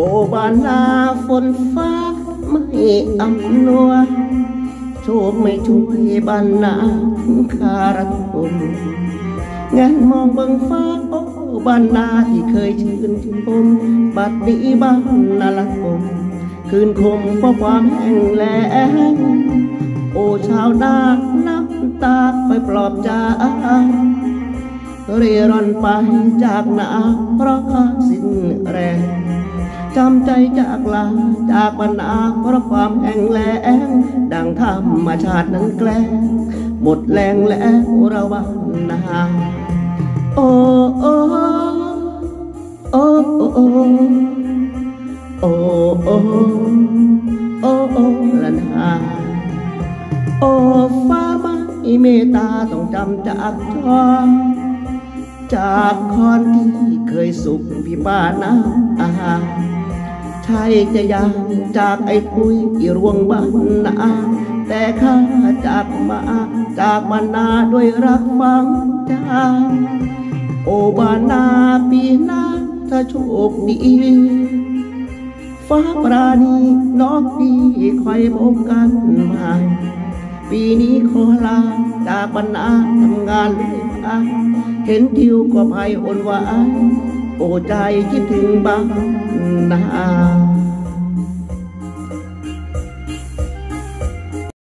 โอบานนาฝนฟ้าไม่อำนวยโชคไม่ช่วยบานนาคารทุนงานมองบิ่งฟ้าโอ้บานนาที่เคยชื่นชมบัดนี้บ้านนาละคมคืนคมเพราะความแห้งแล้งโอ้ชาวนาน้ำตาคอยปลอบใจเร่ร่อนไปจากนาเพราะข้าสิ้นแรง จำใจจากลาจากบรรณาเพราะความแห้งแล้ง ดังธรรมชาตินั้นแกล้งหมดแรงแล้วเราบ้านนาโอ้โอ้โอ้โอ้โอ้โอ้โอ้โอ้โอ้ละนาโอ้ฟ้าไม่เมตตาต้องจำจากจอ จากคอนที่เคยสุขพี่ป้าน้ำอาใช่จะยังจากไอ้คุยที่รวงบ้านนาแต่ข้าจากมาจากมานาด้วยรักฟังใจโอบานาปีน้าถ้าโชคดีฟ้าปราณีนองพี่คอยพบกันใหม่ปีนี้ขอลาจากบรรณาทำงานเรื่ อยไปเห็นทิวก็ภัยอ่อนหวานโอ้ใจคิดถึงบ้านนา